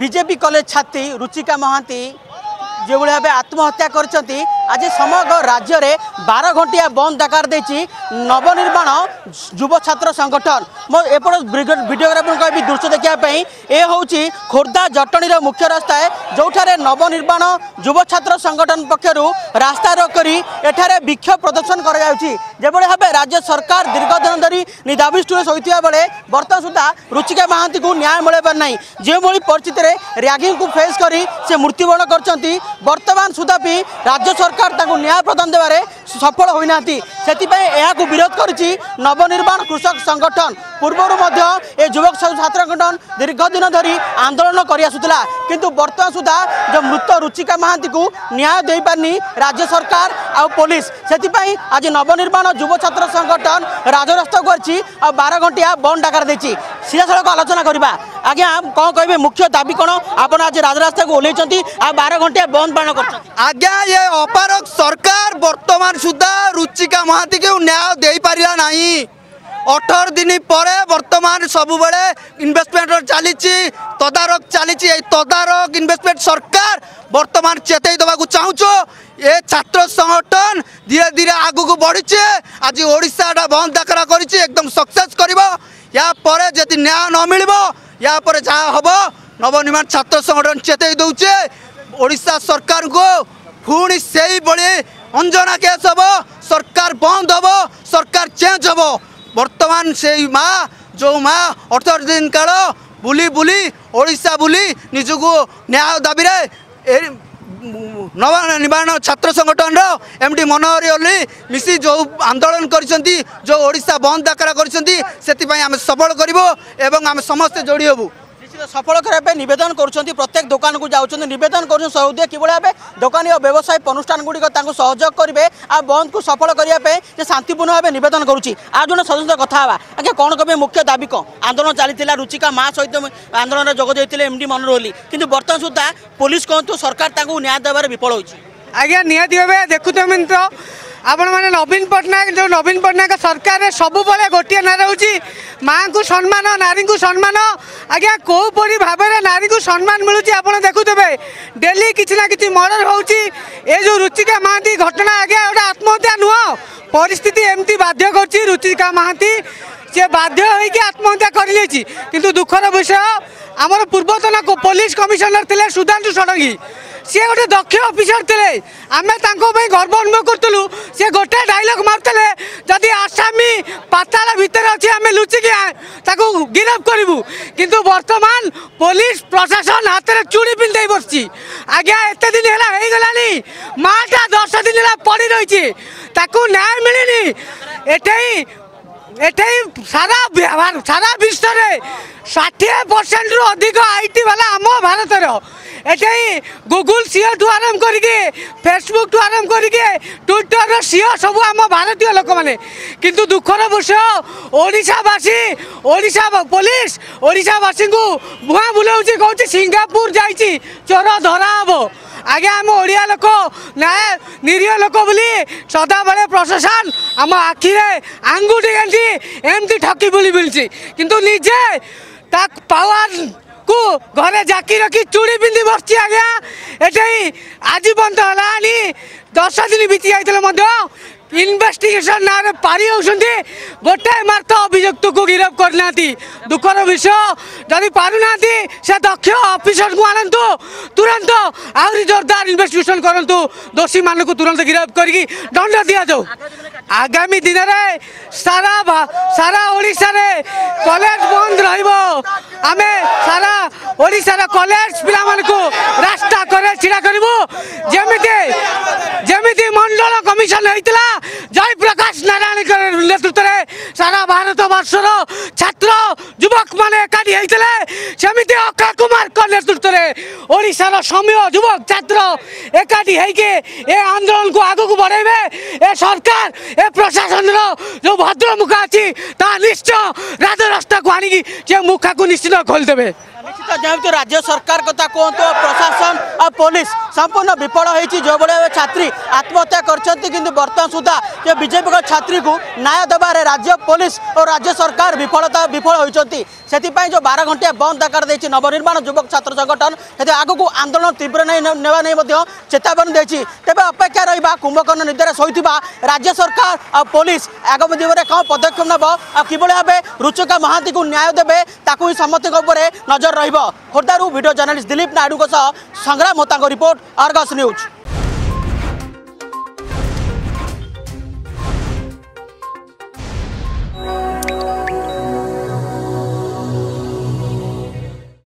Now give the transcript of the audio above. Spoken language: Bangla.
বিজেপি কলেজ ছাত্রী রুচিকা মহাতি যেভাবে ভাবে আত্মহত্যা করছেন আজ সমগ্র রাজ্যের বার ঘটিয়া বন্ধ ডাকার দিয়েছি নবনির্মাণ যুব ছাত্র সংগঠন মো এপট ভিডিওগ্রাফি কবি দৃশ্য দেখা এ হচ্ছে খোর্ধা জটনীর মুখ্য রাস্তায় যেঠার নবনির্মাণ যুব ছাত্র সংগঠন পক্ষর রাস্তা রোগ করে এখানে বিক্ষোভ প্রদর্শন করা যাচ্ছে যেভাবে ভাবে রাজ্য সরকার দীর্ঘদিন ধরে নিদাবিষ্টুরে শোয়া বেড়ে বর্তমান সুদ্ধা রুচিকা মহান্তি ন্যায় মিলে পার না যেভাবে পরিস্থিতি র্যাগিং ফেস করে সে মৃত্যুবরণ করছেন বর্তমান সুদ্ধা রাজ্য সরকার সরকার তাকে ন্যায় প্রদান দেওয়ার সফল হয়ে না সেপাই এখন বিরোধ করেছি নবনির্মাণ কৃষক সংগঠন পূর্বর মধ্য এ যুবক ছাত্র সংগঠন দীর্ঘদিন ধর আন্দোলন করে আসুলা কিন্তু বর্তমান সুদ্ধা যে মৃত রুচিকা মহান্তি ন্যায় দেইপারি রাজ্য সরকার আলিশ সেপাই আজ নবনির্মাণ যুব ছাত্র সংগঠন রাজরাস্তা করছি আ বার ঘণ্টিয়া বন্ড আকার দিয়েছি সিধাসলখ আলোচনা করা আজ্ঞা কম কে মুখ্য দাবি কোণ আপনার আজ রাজরাস্তা ওহ্লাইছেন আর বার ঘণ্টিয়া বন্ধ পাণ করছেন আজ্ঞা এ অপারক সরকার বর্তমান সুদ্ধা রুচিকা মহাতি কেউ ন্যায় দেইপারা না অঠর দিন পরে বর্তমান সবুবেলে ইনভেস্টমেন্ট চালিছি তদারক চালিছি এই তদারক ইনভেস্টমেন্ট সরকার বর্তমান চেতাই দেওয়া চাহুছ এ ছাত্র সংগঠন ধীরে ধীরে আগুক বড়ছে আজ ওড়শাটা বন্ধ ডাকরা করেছে একদম সকসেস করব ইয়াপরে যদি ন্যায় নমিব या पर जहाँ हम नवनिर्माण छात्र संगठन चेतई दौचे ओडा सरकार को पुणी से अंजना केस हम सरकार बंद हम सरकार चेंज हम बर्तमान से माँ जो माँ अठर दिन काल बुली बुली ओडा बुली निजक न्याय दाबी ନବ ନିବାରଣ ଛାତ୍ର ସଂଗଠନର ଏମିତି ମନୋହରି ଓଲି ମିଶି ଯେଉଁ ଆନ୍ଦୋଳନ କରିଛନ୍ତି ଯେଉଁ ଓଡ଼ିଶା ବନ୍ଦ ଡାକରା କରିଛନ୍ତି ସେଥିପାଇଁ ଆମେ ସବଳ କରିବୁ ଏବଂ ଆମେ ସମସ୍ତେ ଯୋଡ଼ି ହେବୁ সফল করা নিবেদন করছেন প্রত্যেক দোকানকু যাচ্ছেন নিবেদন করছেন সৌদিয়া কিভাবে ভাবে দোকানী ও ব্যবসায়িক অনুষ্ঠানগুড়ি তাঁকু সহযোগ করবে আর বন্ধকু সফল করা সে শান্তিপূর্ণ ভাবে নিবেদন করুছি আর জন সদস্য কথা হওয়া আজ্ঞা কোণ কবে মুখ্য দাবি কম আন্দোলন চাল রুচিকা মা সহ আন্দোলনে যোগ দিয়ে এমডি মনোরোহলি কিন্তু বর্তমান সুদ্ধা পুলিশ কুহতু সরকার তাঁকু ন্যায় দেবার বিফল হয়েছে আজ্ঞা নিহতি ভাবে দেখুছেন তো ଆପଣମାନେ ନବୀନ ପଟ୍ଟନାୟକ ଯେଉଁ ନବୀନ ପଟ୍ଟନାୟକ ସରକାରରେ ସବୁବେଳେ ଗୋଟିଏ ନାଁ ରହୁଛି ମାଆଙ୍କୁ ସମ୍ମାନ ନାରୀଙ୍କୁ ସମ୍ମାନ ଆଜ୍ଞା କେଉଁପରି ଭାବରେ ନାରୀଙ୍କୁ ସମ୍ମାନ ମିଳୁଛି ଆପଣ ଦେଖୁଥିବେ ଡେଲି କିଛି ନା କିଛି ମର୍ଡର ହେଉଛି ଏ ଯେଉଁ ରୁଚିକା ମହାନ୍ତି ଘଟଣା ଆଜ୍ଞା ଗୋଟେ ଆତ୍ମହତ୍ୟା ନୁହଁ ପରିସ୍ଥିତି ଏମିତି ବାଧ୍ୟ କରୁଛି ରୁଚିକା ମହାନ୍ତି সে বাধ্য হয়ে আত্মহত্যা করে নিয়েছি কিন্তু দুঃখর বিষয় আমার পূর্বতন পুলিশ কমিশনার লে সুধাংশু ষড়ঙ্গী সে গোটে দক্ষ অফিসর লে আমি তাই গর্ব অনুভব করুলু সে গোটে ডাইলগ মারুলে যদি আসামি পাতাল ভিতরে অছি আমি লুচিকি তাকে গিরফ করবু কিন্তু বর্তমান পুলিশ প্রশাসন হাতের চুড়ি পিন্ধাই বসছি আজ্ঞা এত দিন হল হয়ে গলানি মাটা দশ দিন হল পড়ে রয়েছে তাকে ন্যায় মিলিনি এটাই এটাই সারা সারা বিশ্বরে ষাঠিয়ে পরসেন্টরু অধিক আইটি বালা আম ভারতের এটাই গুগল সিও ঠু আরম্ভ করিকি ফেসবুক ঠু আরম্ভ করিকি টুইটর সিও সব আমার ভারতীয় লোক মানে কিন্তু দুঃখর বিষয় ওড়িশাবাসী ওড়িশা পুলিশ ওড়িশাবাসী মুহাঁ বুলেছি কৌছি সিঙ্গাপুর যাইছি চোর ধরা হব ଆଜ୍ଞା ଆମେ ଓଡ଼ିଆ ଲୋକ ନା ନିରୀହ ଲୋକ ବୋଲି ସଦାବେଳେ ପ୍ରଶାସନ ଆମ ଆଖିରେ ଆଙ୍ଗୁଠି ଗେଞ୍ଜି ଏମିତି ଠକି ବୁଲି ବୁଲିଛି କିନ୍ତୁ ନିଜେ ତା ପାୱାରକୁ ଘରେ ଜାକି ରଖି ଚୁଡ଼ି ପିନ୍ଧି ବସିଛି ଆଜ୍ଞା ଏଠି ଆଜି ପର୍ଯ୍ୟନ୍ତ ହେଲାଣି ଦଶ ଦିନ ବିତି ଯାଇଥିଲେ ମଧ୍ୟ ಇನ್ವೆಸ್ಟಿಗೇಷನ್ ನಾನು ಪಾರಿ ಹೋಗ್ಸಂತಿ ଗୋଟେ ମାତ୍ର ଅଭିଯୁକ୍ତକୁ ଗିରଫ କରିନାହାନ୍ତି ଦୁଃଖର ବିଷୟ ଯଦି ପାରୁନାହାନ୍ତି ସେ ଦକ୍ଷ ଅଫିସରଙ୍କୁ ଆଣନ୍ତୁ ତୁରନ୍ତ ଆହୁରି ଜୋରଦାର ଇନଭେଷ୍ଟିଗେସନ୍ କରନ୍ତୁ ଦୋଷୀମାନଙ୍କୁ ତୁରନ୍ତ ଗିରଫ କରିକି ଦଣ୍ଡ ଦିଆଯାଉ ଆଗାମୀ ଦିନରେ ସାରା ସାରା ଓଡ଼ିଶାରେ କଲେଜ ବନ୍ଦ ରହିବ ଆମେ ସାରା ଓଡ଼ିଶାର କଲେଜ ପିଲାମାନଙ୍କୁ ରାସ୍ତା କଲେଜ ଛିଡ଼ା କରିବୁ ଯେମିତି ସମିତି ମଣ୍ଡଳ କମିଶନ ହେଇଥିଲା ଜୟପ୍ରକାଶ ନାରାୟଣଙ୍କ ନେତୃତ୍ୱରେ ସାରା ଭାରତ ବର୍ଷର ଛାତ୍ର ଯୁବକମାନେ ଏକାଠି ହେଇଥିଲେ ସେମିତି ଅକା କୁମାରଙ୍କ ନେତୃତ୍ୱରେ ଓଡ଼ିଶାର ସମୟ ଯୁବକ ଛାତ୍ର ଏକାଠି ହେଇକି ଏ ଆନ୍ଦୋଳନକୁ ଆଗକୁ ବଢ଼େଇବେ ଏ ସରକାର ଏ ପ୍ରଶାସନର ଯେଉଁ ଭଦ୍ରମୁଖା ଅଛି ତାହା ନିଶ୍ଚୟ ରାଜରାସ୍ତାକୁ ଆଣିକି ସେ ମୁଖାକୁ ନିଶ୍ଚିତ ଖୋଲିଦେବେ ଯେମିତି ରାଜ୍ୟ ସରକାର କଥା କୁହନ୍ତୁ ପ୍ରଶାସନ ଆଉ ପୋଲିସ ସମ୍ପୂର୍ଣ୍ଣ ବିଫଳ ହୋଇଛି ଯେଉଁଭଳି ଭାବେ ଛାତ୍ରୀ ଆତ୍ମହତ୍ୟା କରିଛନ୍ତି କିନ୍ତୁ ବର୍ତ୍ତମାନ ସୁଦ୍ଧା ଯେ ବିଜେପିଙ୍କ ଛାତ୍ରୀକୁ ନ୍ୟାୟ ଦେବାରେ ରାଜ୍ୟ ପୋଲିସ ଓ ରାଜ୍ୟ ସରକାର ବିଫଳତା ବିଫଳ ହୋଇଛନ୍ତି ସେଥିପାଇଁ ଯେଉଁ ବାର ଘଣ୍ଟିଆ ବନ୍ଦ ଆକାର ଦେଇଛି ନବନିର୍ମାଣ ଯୁବକ ଛାତ୍ର ସଂଗଠନ ସେଥି ଆଗକୁ ଆନ୍ଦୋଳନ ତୀବ୍ର ନେଇ ନେବା ନେଇ ମଧ୍ୟ ଚେତାବନୀ ଦେଇଛି ତେବେ ଅପେକ୍ଷା ରହିବା କୁମ୍ଭକର୍ଣ୍ଣ ନିଦରେ ଶୋଇଥିବା ରାଜ୍ୟ ସରକାର ଆଉ ପୋଲିସ ଆଗାମୀ ଦିନରେ କ'ଣ ପଦକ୍ଷେପ ନେବ ଆଉ କିଭଳି ଭାବେ ରୁଚିକା ମହାନ୍ତିକୁ ନ୍ୟାୟ ଦେବେ ତାକୁ ହିଁ ସମସ୍ତଙ୍କ ଉପରେ ନଜର ରହିବ खोर्धारू भिडियो जर्नलिस्ट दिलीप नायडूको छ सङ्ग्राम होताको रिपोर्ट अर्गस न्युज